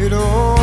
it all.